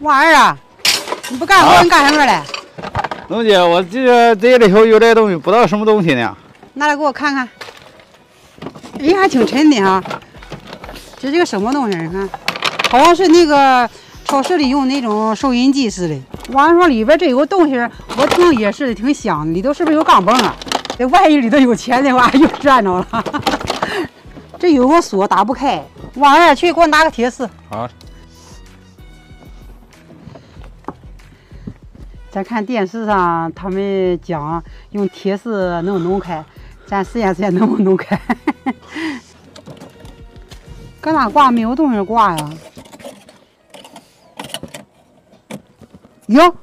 王二啊，你不干活，你干什么嘞？龙姐，我这个这里头有这东西，不知道什么东西呢。拿来给我看看。哎，还挺沉的哈。这是个什么东西？你看，好像是那个超市里用那种收音机似的。完了说里边这有个东西，我听也是挺香，里头是不是有钢镚啊？这万一里头有钱的话，又赚着了。这有个锁打不开，王二去给我拿个铁丝。好。咱看电视上他们讲用铁丝能弄开，咱试验试验能不能弄开？搁哪挂？没有东西挂呀。哟，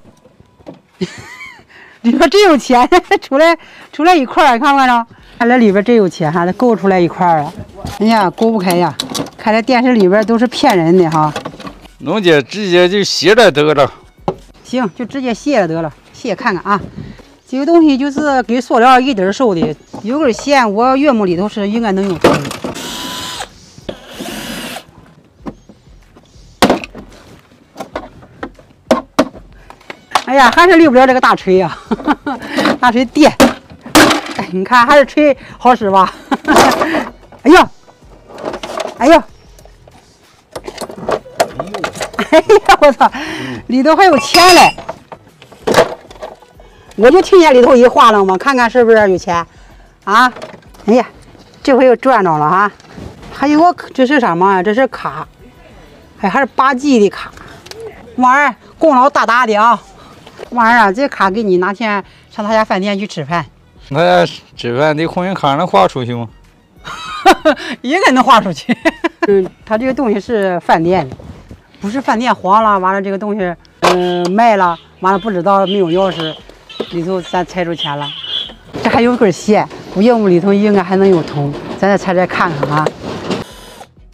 里边真有钱，出来出来一块儿，看不看着？看这里边真有钱哈，这勾出来一块儿啊！哎呀，勾不开呀！看这电视里边都是骗人的哈。龙姐直接就斜着得了。行，就直接卸了得了，卸看看啊。这个东西就是跟塑料一点收的，有根线，我岳母里头是应该能用。哎呀，还是离不了这个大锤呀，大锤电。你看还是锤好使吧？哎呀，哎呀，哎呀，我操！里头还有钱嘞！我就听见里头一晃了嘛，看看是不是有钱啊？哎呀，这回又赚着了哈！还有个这是什么呀？这是卡，哎，还是八 G 的卡。王二功劳大大的啊！王二啊，这卡给你，拿钱上他家饭店去吃饭？那吃饭得红印卡能花出去吗？应该能花出去。嗯，他这个东西是饭店的。不是饭店黄了，完了这个东西，嗯，卖了，完了不知道没有钥匙，里头咱猜出钱了。这还有根线，我岳母里头应该还能有铜，咱再拆拆看看啊。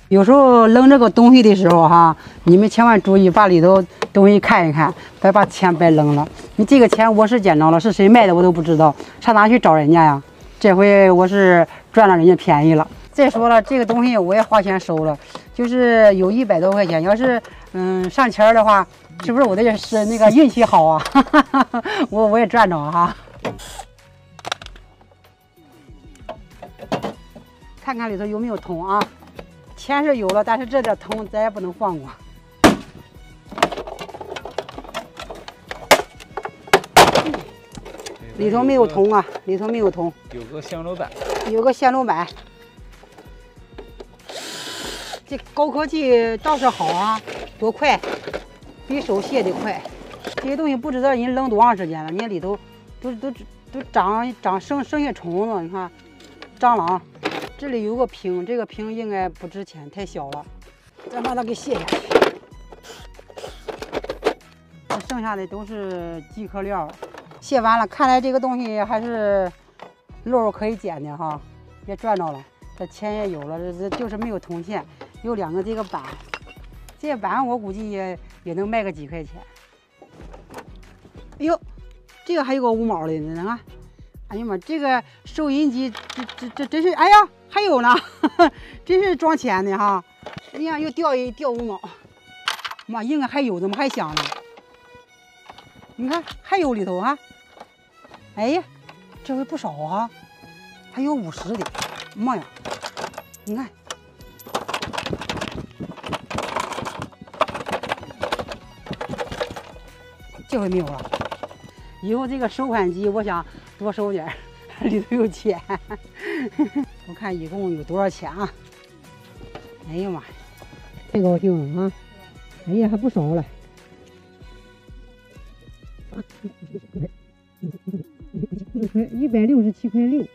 有时候扔这个东西的时候哈，你们千万注意把里头东西看一看，别把钱白扔了。你这个钱我是捡着了，是谁卖的我都不知道，上哪去找人家呀？这回我是赚了人家便宜了。再说了，这个东西我也花钱收了，就是有一百多块钱，要是。嗯，上签的话，是不是我的是那个运气好啊？我我也赚着哈。看看里头有没有铜啊？钱是有了，但是这点铜咱也不能放过。里头没有铜啊，里头没有铜。有个线路板。有个线路板。这高科技倒是好啊。多快，比手卸的快。这些东西不知道人扔多长时间了，你看里头都都都长长生生些虫子，你看蟑螂。这里有个瓶，这个瓶应该不值钱，太小了。咱把它给卸下去。剩下的都是机壳料，卸完了，看来这个东西还是漏可以捡的哈，也赚着了，这钱也有了，这这就是没有铜线，有两个这个板。这个板我估计也也能卖个几块钱。哎呦，这个还有个五毛的呢，看。哎呀妈，这个收音机这这这真是，哎呀，还有呢，真是装钱的哈。哎呀，又掉一掉五毛，妈，应该还有，怎么还响呢？你看还有里头啊。哎呀，这回不少啊，还有五十的，妈呀，你看。这回没有了，以后这个收款机我想多收点，里头有钱。我看一共有多少钱啊？哎呀妈呀，太高兴了啊！哎呀，还不少了，一百六十七块六，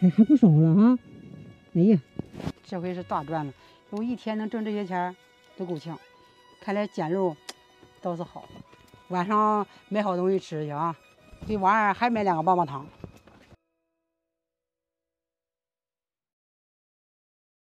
还还不少了哈！哎呀，这回是大赚了，我一天能挣这些钱都够呛。看来捡肉倒是好。晚上买好东西吃去啊！给娃儿还买两个棒棒糖。